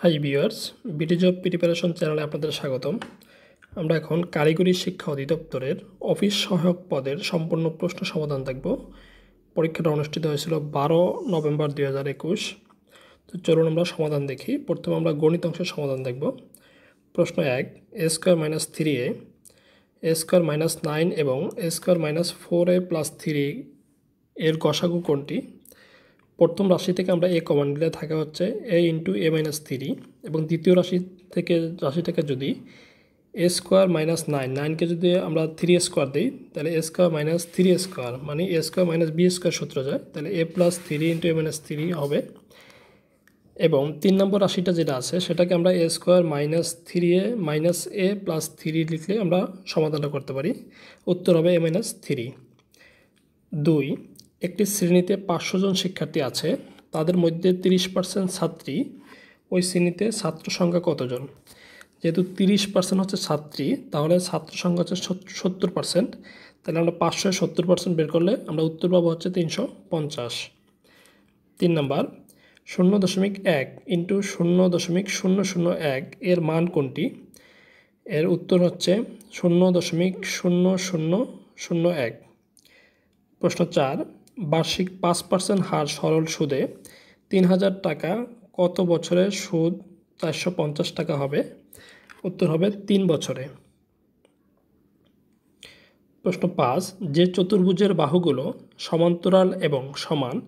Hi viewers BT job preparation চ্যানেলে আপনাদের স্বাগতম। আমরা এখন কারিগরি শিক্ষা অধিদপ্তরের অফিস সহায়ক পদের সম্পূর্ণ প্রশ্ন সমাধান দেখব। পরীক্ষাটা অনুষ্ঠিত হয়েছিল বারো নভেম্বর দুই হাজার একুশ। তো চলুন আমরা সমাধান দেখি। প্রথমে আমরা গণিত অংশের সমাধান দেখব। প্রশ্ন এক, a square minus three a a square minus nine এবং a square minus four a plus three এর গসাগু কোনটি? প্রথম রাশি থেকে আমরা এ কমান দিলে থাকে হচ্ছে a into a minus three এবং দ্বিতীয় রাশি থেকে রাশি থেকে যদি এ স্কোয়ার মাইনাস নাইন নাইনকে যদি আমরা থ্রি স্কোয়ার দিই, তাহলে a square minus three square মানে a square minus b square সূত্র যায়, তাহলে a plus three into a minus three হবে। এবং তিন নম্বর রাশিটা যেটা আছে, সেটাকে আমরা a square minus three a minus a plus three লিখলে আমরা সমাধানটা করতে পারি। উত্তর হবে এ মাইনাস থ্রি দুই একটি শ্রেণীতে পাঁচশো জন শিক্ষার্থী আছে, তাদের মধ্যে তিরিশ পার্সেন্ট ছাত্রী, ওই শ্রেণীতে ছাত্র সংখ্যা কতজন? যেহেতু তিরিশ পার্সেন্ট হচ্ছে ছাত্রী, তাহলে ছাত্র সংখ্যা হচ্ছে সত্তর পার্সেন্ট তাহলে আমরা পাঁচশো সত্তর পার্সেন্ট বের করলে আমরা উত্তর পাবো হচ্ছে তিনশো পঞ্চাশ। তিন নম্বর, শূন্য দশমিক এক ইন্টু শূন্য দশমিক শূন্য শূন্য এক, এর মান কোনটি? এর উত্তর হচ্ছে শূন্য দশমিক শূন্য শূন্য শূন্য এক। প্রশ্ন চার বার্ষিক পাঁচ পার্সেন্ট হার সরল সুদে তিন হাজার টাকা কত বছরে সুদ? চারশো পঞ্চাশ টাকা হবে। উত্তর হবে তিন বছরে। প্রশ্ন পাঁচ, যে চতুর্ভুজের বাহুগুলো সমান্তরাল এবং সমান,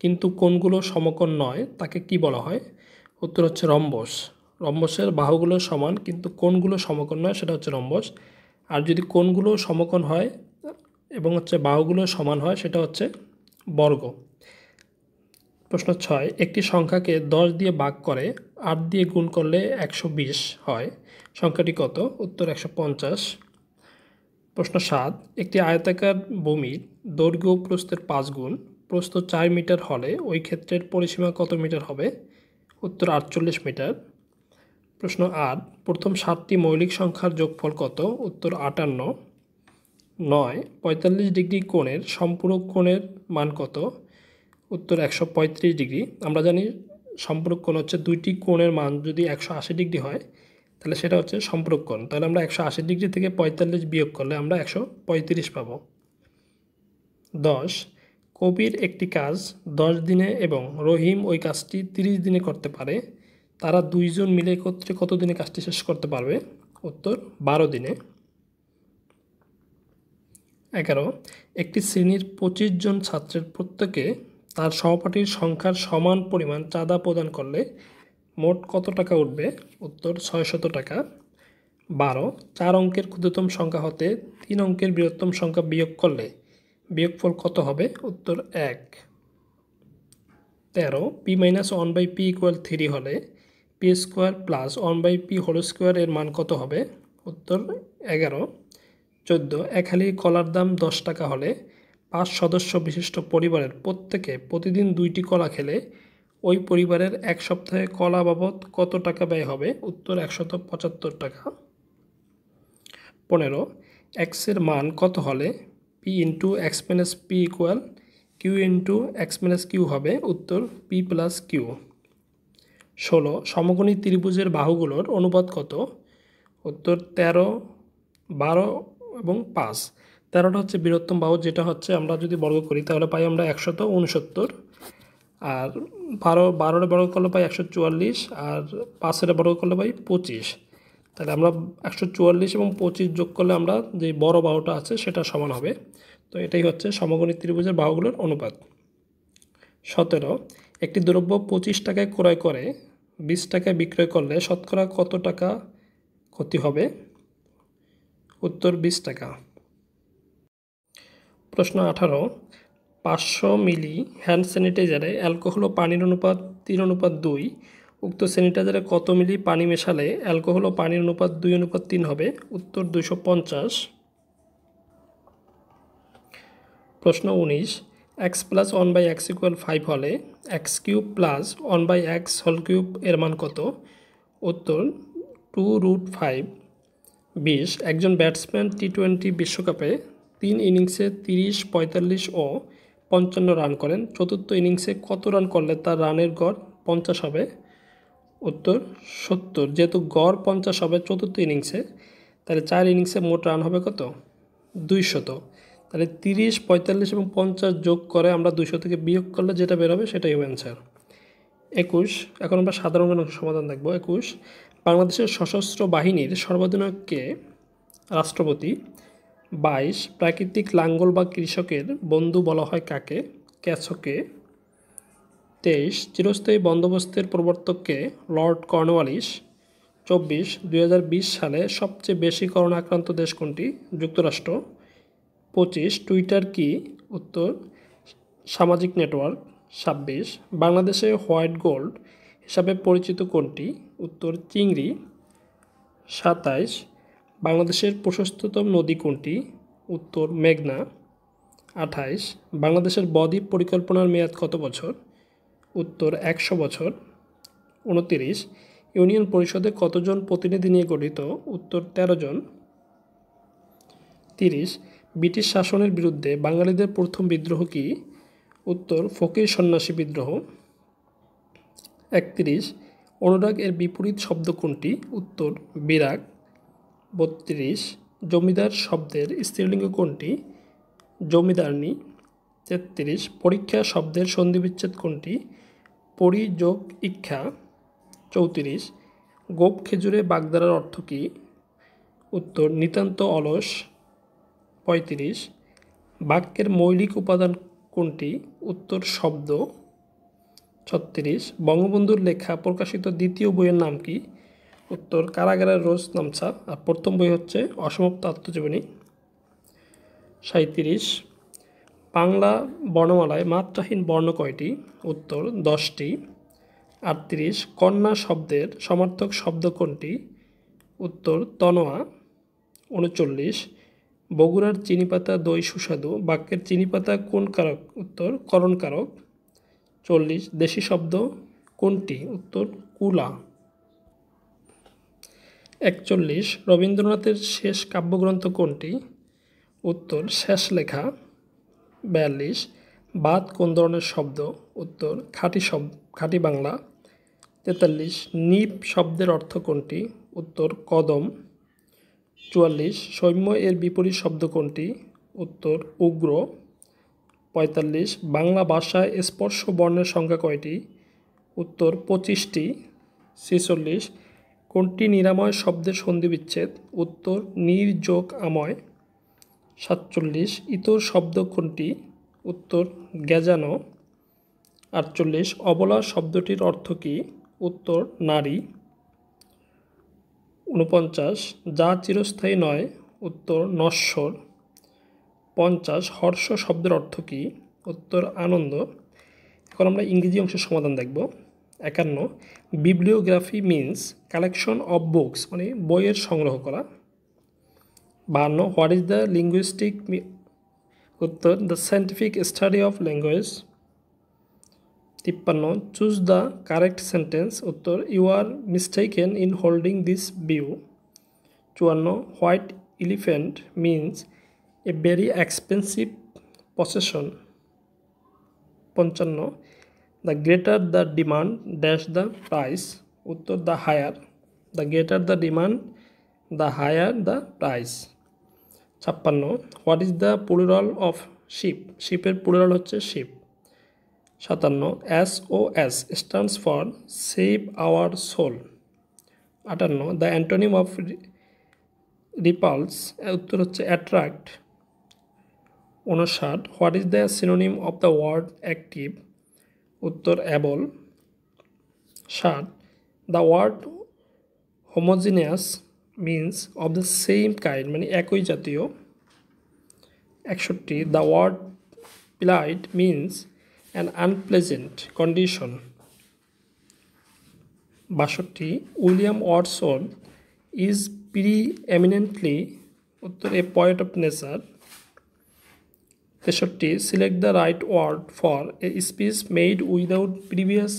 কিন্তু কোনগুলো সমকোণ নয়, তাকে কি বলা হয়? উত্তর হচ্ছে রম্বস। রম্বসের বাহুগুলো সমান, কিন্তু কোনগুলো সমকোণ নয়, সেটা হচ্ছে রম্বস। আর যদি কোনগুলো সমকোণ হয় এবং হচ্ছে বাহুগুলো সমান হয়, সেটা হচ্ছে বর্গ। প্রশ্ন ছয়, একটি সংখ্যাকে দশ দিয়ে ভাগ করে আট দিয়ে গুণ করলে একশো বিশ হয়। সংখ্যাটি কত? উত্তর একশো পঞ্চাশ। প্রশ্ন সাত, একটি আয়তাকার ভূমির দৈর্ঘ্য প্রস্তের পাঁচ গুণ, প্রস্থ চার মিটার হলে ওই ক্ষেত্রের পরিসীমা কত মিটার হবে? উত্তর আটচল্লিশ মিটার। প্রশ্ন আট, প্রথম সাতটি মৌলিক সংখ্যার যোগফল কত? উত্তর আটান্ন। নয়, পঁয়তাল্লিশ ডিগ্রি কোণের সম্পূরক কোণের মান কত? উত্তর একশো পঁয়ত্রিশ ডিগ্রি। আমরা জানি সম্পূরক কোণ হচ্ছে দুইটি কোণের মান যদি একশো আশি ডিগ্রি হয়, তাহলে সেটা হচ্ছে সম্পূরক কোণ। তাহলে আমরা একশো আশি ডিগ্রি থেকে পঁয়তাল্লিশ বিয়োগ করলে আমরা একশো পঁয়ত্রিশ পাব। দশ, কবির একটি কাজ দশ দিনে এবং রহিম ওই কাজটি তিরিশ দিনে করতে পারে। তারা দুইজন মিলে একত্রে কত দিনে কাজটি শেষ করতে পারবে? উত্তর, বারো দিনে। এগারো, একটি শ্রেণির পঁচিশ জন ছাত্রের প্রত্যেকে তার সহপাঠীর সংখ্যার সমান পরিমাণ চাঁদা প্রদান করলে মোট কত টাকা উঠবে? উত্তর, ছয়শত টাকা। বারো, চার অঙ্কের ক্ষুদ্রতম সংখ্যা হতে তিন অঙ্কের বৃহত্তম সংখ্যা বিয়োগ করলে বিয়োগফল কত হবে? উত্তর, এক। তেরো, p minus one by p equal three হলে p square plus one by p whole square এর মান কত হবে? উত্তর, এগারো। চোদ্দ, এক হালি কলার দাম দশ টাকা হলে পাঁচ সদস্য বিশিষ্ট পরিবারের প্রত্যেকে প্রতিদিন দুইটি কলা খেলে, ওই পরিবারের এক সপ্তাহে কলা বাবদ কত টাকা ব্যয় হবে? উত্তর একশত পঁচাত্তর টাকা। পনেরো এক্সের মান কত হলে? P into x minus p equal q into x minus q হবে? উত্তর পি প্লাস কিউ ষোলো, সমকোণী ত্রিভুজের বাহুগুলোর অনুপাত কত? উত্তর, তেরো, বারো এবং পাঁচ। তেরোটা হচ্ছে বৃহত্তম বাহু, যেটা হচ্ছে আমরা যদি বর্গ করি, তাহলে পাই আমরা একশত উনসত্তর। আর বারো, বারোটা বর্গ করলে পাই একশো চুয়াল্লিশ, আর পাঁচের বর্গ করলে পাই পঁচিশ। তাহলে আমরা একশো চুয়াল্লিশ এবং পঁচিশ যোগ করলে আমরা যে বড় বাহুটা আছে, সেটা সমান হবে। তো এটাই হচ্ছে সমগণী ত্রিভুজের বাহুগুলোর অনুপাত। সতেরো, একটি দ্রব্য পঁচিশ টাকায় ক্রয় করে, বিশ টাকায় বিক্রয় করলে শতকরা কত টাকা ক্ষতি হবে? উত্তর বিশ টাকা। প্রশ্ন আঠারো, পাঁচশো মিলি হ্যান্ড স্যানিটাইজারে অ্যালকোহল ও পানির অনুপাত তিন, অনুপাত দুই, উক্ত স্যানিটাইজারে কত মিলি পানি মেশালে অ্যালকোহল ও পানির অনুপাত দুই, অনুপাত তিন হবে? উত্তর দুশো পঞ্চাশ। প্রশ্ন উনিশ, x plus one by x equal five হলে x cube plus one by x whole cube এর মান কত? উত্তর টু রুট ফাইভ। বিশ, একজন ব্যাটসম্যান টি টোয়েন্টি বিশ্বকাপে তিন ইনিংসে তিরিশ, পঁয়তাল্লিশ ও পঞ্চান্ন রান করেন। চতুর্থ ইনিংসে কত রান করলে তার রানের গড় পঞ্চাশ হবে? উত্তর, সত্তর। যেহেতু গড় পঞ্চাশ হবে চতুর্থ ইনিংসে, তাহলে চার ইনিংসে মোট রান হবে কত? দুইশত। তাহলে তিরিশ, পঁয়তাল্লিশ এবং পঞ্চাশ যোগ করে আমরা দুইশো থেকে বিয়োগ করলে যেটা বেরোবে সেটাই হবে অ্যান্সার একুশ, এখন আমরা সাধারণ সমাধান দেখব। একুশ বাংলাদেশের সশস্ত্র বাহিনীর সর্বাধিনায়ককে রাষ্ট্রপতি বাইশ প্রাকৃতিক লাঙ্গল বা কৃষকের বন্ধু বলা হয় কাকে? ক্যাচকে তেইশ চিরস্থায়ী বন্দোবস্তের প্রবর্তককে লর্ড কর্নওয়ালিস চব্বিশ দুই সালে সবচেয়ে বেশি করোনা আক্রান্ত দেশ কোনটি? যুক্তরাষ্ট্র। পঁচিশ টুইটার কি? উত্তর, সামাজিক নেটওয়ার্ক। ছাব্বিশ বাংলাদেশে হোয়াইট গোল্ড। হিসাবে পরিচিত কোনটি? উত্তর চিংড়ি, সাতাইশ। বাংলাদেশের প্রশস্ততম নদী কোনটি? উত্তর মেঘনা, আঠাইশ। বাংলাদেশের বদ্বীপ পরিকল্পনার মেয়াদ কত বছর? উত্তর একশো বছর। উনতিরিশ। ইউনিয়ন পরিষদে কতজন প্রতিনিধি নিয়ে গঠিত? উত্তর ১৩ জন। তিরিশ। ব্রিটিশ শাসনের বিরুদ্ধে বাঙালিদের প্রথম বিদ্রোহ কি? উত্তর ফকির সন্ন্যাসী বিদ্রোহ। একত্রিশ। অনুরাগ এর বিপরীত শব্দ কোনটি? উত্তর, বিরাগ। বত্রিশ। জমিদার শব্দের স্ত্রীলিঙ্গ কোনটি? জমিদারনি। তেত্রিশ। পরীক্ষা শব্দের সন্ধিবিচ্ছেদ কোনটি? পরিযোগ ইচ্ছা চৌত্রিশ। গোপ খেজুরে বাগদারার অর্থ কী? উত্তর, নিতান্ত অলস। পঁয়ত্রিশ। বাক্যের মৌলিক উপাদান কোনটি? উত্তর, শব্দ। ছত্রিশ, বঙ্গবন্ধুর লেখা প্রকাশিত দ্বিতীয় বইয়ের নাম কি? উত্তর, কারাগারের রোজ নামছা আর প্রথম বই হচ্ছে অসমাপ্ত আত্মজীবনী। সাঁত্রিশ বাংলা বর্ণমালায় মাত্রাহীন বর্ণ কয়টি? উত্তর, দশটি। আটত্রিশ, কন্যা শব্দের সমার্থক শব্দ কোনটি? উত্তর, তনোয়া। উনচল্লিশ, বগুড়ার চিনিপাতা দই সুস্বাদু। বাক্যের চিনিপাতা কোন কারক? উত্তর করণ কারক চল্লিশ, দেশি শব্দ কোনটি? উত্তর, কুলা। একচল্লিশ, রবীন্দ্রনাথের শেষ কাব্যগ্রন্থ কোনটি? উত্তর, শেষ লেখা। বিয়াল্লিশ, বাদ কোন ধরনের শব্দ? উত্তর, খাঁটি শব্দ খাঁটি বাংলা। তেতাল্লিশ, নিপ শব্দের অর্থ কোনটি? উত্তর, কদম। চুয়াল্লিশ, সৈম্য এর বিপরীত শব্দ কোনটি? উত্তর, উগ্র। পঁয়তাল্লিশ, বাংলা ভাষায় স্পর্শ বর্ণের সংখ্যা কয়টি? উত্তর পঁচিশটি, ছেচল্লিশ, কোনটি নিরাময় শব্দের সন্ধিবিচ্ছেদ? উত্তর নির্যোগ আময় সাতচল্লিশ, ইতর শব্দ কোনটি? উত্তর গ্যাজানো, আটচল্লিশ, অবলা শব্দটির অর্থ কী? উত্তর নারী উনপঞ্চাশ যা চিরস্থায়ী নয়। উত্তর নশ্বর পঞ্চাশ হর্ষ শব্দের অর্থ কী? উত্তর আনন্দ। এখন আমরা ইংরেজি অংশের সমাধান দেখব। একান্ন bibliography means collection of books মানে বইয়ের সংগ্রহ করা। বাহান্ন হোয়াট ইজ দ্য লিঙ্গুইস্টিক উত্তর the scientific study of language তিপ্পান্ন চুজ দ্য কারেক্ট সেন্টেন্স উত্তর you are mistaken in holding this view চুয়ান্ন white elephant means a very expensive possession পঞ্চান্ন the greater the demand dash the price উত্তর the higher the greater the demand the higher the price ছাপ্পান্ন what is the plural of ship শিপের plural হচ্ছে ship সাতান্ন S O S stands for save our soul আটান্ন the antonym of repulse উত্তর হচ্ছে attract উনষাট what is the synonym of the word active উত্তর able. ষাট। The word homogeneous means of the same kind মানে একই জাতীয়। একষট্টি। The word plight means an unpleasant condition বাষট্টি। William Watson is preeminently উত্তর এ পয়েন্ট অফ নেচার তেষট্টি select the right word for a speech made without previous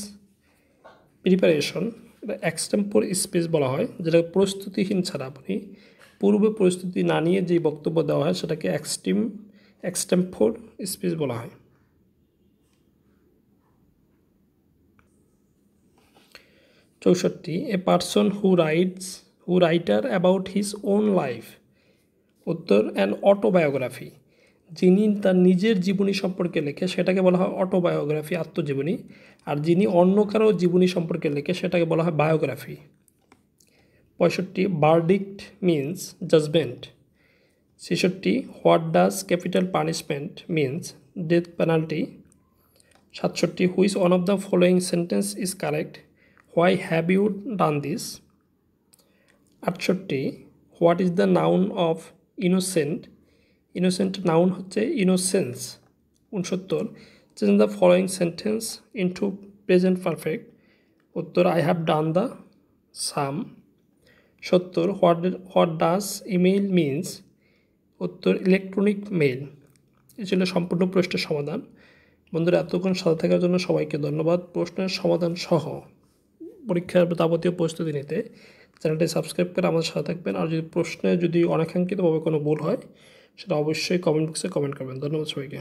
preparation এটা extempore speech বলা হয় যেটা প্রস্তুতিহীন ছাড়া আপনি পূর্বে প্রস্তুতি না নিয়ে যে বক্তব্য দেওয়া হয়, সেটাকে এক্সটিম এক্সটেম্পোর স্পিচ বলা হয়। চৌষট্টি a person who writes who writer about his own life উত্তর অ্যান অটোবায়োগ্রাফি যিনি তার নিজের জীবনী সম্পর্কে লেখে, সেটাকে বলা হয় অটোবায়োগ্রাফি আত্মজীবনী। আর যিনি অন্য কারও জীবনী সম্পর্কে লেখে, সেটাকে বলা হয় বায়োগ্রাফি পঁয়ষট্টি বার্ডিক্ট মিন্স জাজমেন্ট ছেষট্টি what does capital punishment means death penalty সাতষট্টি which one of the following sentence is correct why have you done this আটষট্টি what is the noun of innocent innocent noun হচ্ছে innocence উনসত্তর। Change the following sentence into present perfect উত্তর I have done the sum সত্তর what what does email means উত্তর electronic mail এ ছিল সম্পূর্ণ প্রশ্নের সমাধান। বন্ধুরা, এতক্ষণ সাথে থাকার জন্য সবাইকে ধন্যবাদ। প্রশ্নের সমাধান সহ পরীক্ষার যাবতীয় প্রস্তুতি নিতে চ্যানেলটি সাবস্ক্রাইব করে আমাদের সাথে থাকবেন। আর যদি প্রশ্নে যদি অনাকাঙ্ক্ষিতভাবে কোনো ভুল হয় সেটা অবশ্যই কমেন্ট বক্সে কমেন্ট করবেন। ধন্যবাদ সবাইকে।